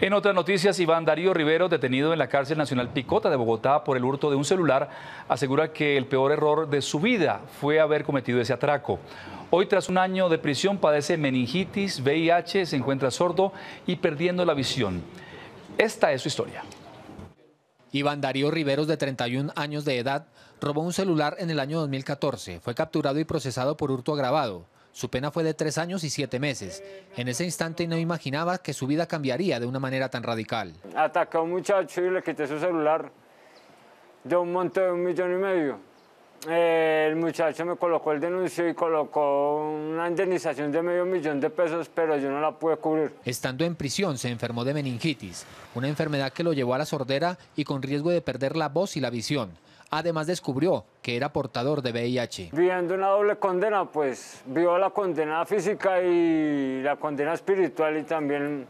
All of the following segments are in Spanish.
En otras noticias, Iván Darío Rivero, detenido en la cárcel nacional Picota de Bogotá por el hurto de un celular, asegura que el peor error de su vida fue haber cometido ese atraco. Hoy, tras un año de prisión, padece meningitis, VIH, se encuentra sordo y perdiendo la visión. Esta es su historia. Iván Darío Riveros, de 31 años de edad, robó un celular en el año 2014. Fue capturado y procesado por hurto agravado. Su pena fue de tres años y siete meses. En ese instante no imaginaba que su vida cambiaría de una manera tan radical. Atacé a un muchacho y le quité su celular de un monto de un millón y medio. El muchacho me colocó el denuncio y colocó una indemnización de medio millón de pesos, pero yo no la pude cubrir. Estando en prisión se enfermó de meningitis, una enfermedad que lo llevó a la sordera y con riesgo de perder la voz y la visión. Además descubrió que era portador de VIH. Viendo una doble condena, pues vio la condena física y la condena espiritual y también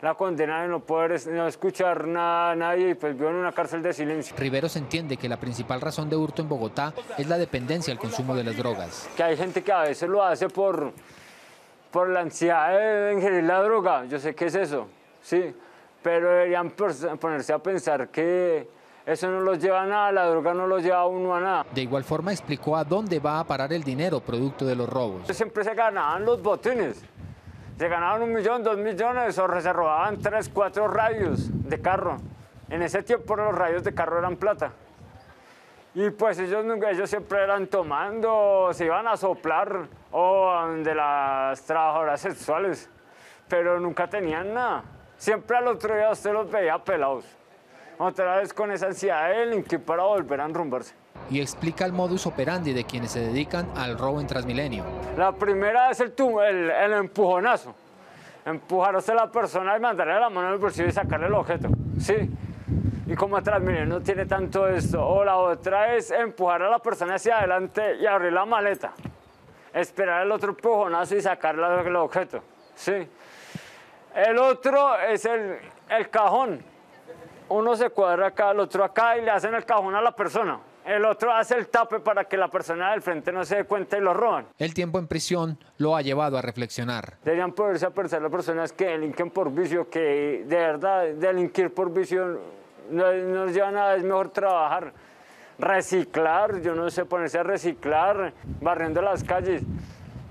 la condena de no poder no escuchar nada a nadie y pues vio en una cárcel de silencio. Riveros entiende que la principal razón de hurto en Bogotá es la dependencia al consumo de las drogas. Que hay gente que a veces lo hace por, por la ansiedad de ingerir la droga, yo sé qué es eso, sí, pero deberían ponerse a pensar que eso no los lleva a nada, la droga no los lleva a uno a nada. De igual forma explicó a dónde va a parar el dinero producto de los robos. Siempre se ganaban los botines. Se ganaban un millón, dos millones o se robaban tres, cuatro radios de carro. En ese tiempo los radios de carro eran plata. Y pues ellos, ellos siempre eran tomando, se iban a soplar o de las trabajadoras sexuales, pero nunca tenían nada. Siempre al otro día usted los veía pelados otra vez con esa ansiedad de delinquir para volver a enrumbarse. Y explica el modus operandi de quienes se dedican al robo en Transmilenio. La primera es el, el, empujonazo. Empujarse a la persona y mandarle la mano en el bolsillo y sacarle el objeto. Sí. Y como Transmilenio no tiene tanto esto. O la otra es empujar a la persona hacia adelante y abrir la maleta. Esperar el otro empujonazo y sacarle el objeto. Sí. El otro es el, el cajón uno se cuadra acá, el otro acá y le hacen el cajón a la persona. El otro hace el tape para que la persona del frente no se dé cuenta y lo roban. El tiempo en prisión lo ha llevado a reflexionar. Deberían poderse apreciar las personas que delinquen por vicio, que de verdad delinquir por vicio no, no nos lleva a nada, es mejor trabajar. Reciclar, yo no sé, ponerse a reciclar, barriendo las calles.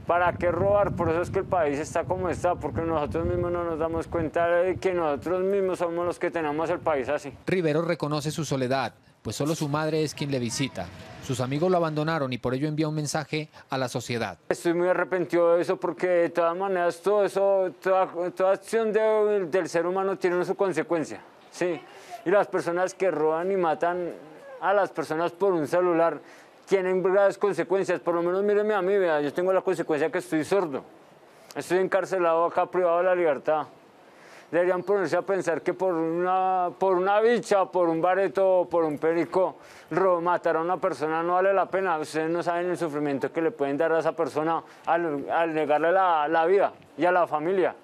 ¿Para qué robar? Por eso es que el país está como está, porque nosotros mismos no nos damos cuenta de que nosotros mismos somos los que tenemos el país así. Rivero reconoce su soledad, pues solo su madre es quien le visita. Sus amigos lo abandonaron y por ello envía un mensaje a la sociedad. Estoy muy arrepentido de eso porque de todas maneras todo eso, toda, acción del ser humano tiene su consecuencia. Sí. Y las personas que roban y matan a las personas por un celular tienen graves consecuencias. Por lo menos míreme a mí, vea, yo tengo la consecuencia que estoy sordo. Estoy encarcelado acá, privado de la libertad. Deberían ponerse a pensar que por una, por una bicha, por un bareto, por un perico, matar a una persona no vale la pena. Ustedes no saben el sufrimiento que le pueden dar a esa persona al, negarle la vida y a la familia.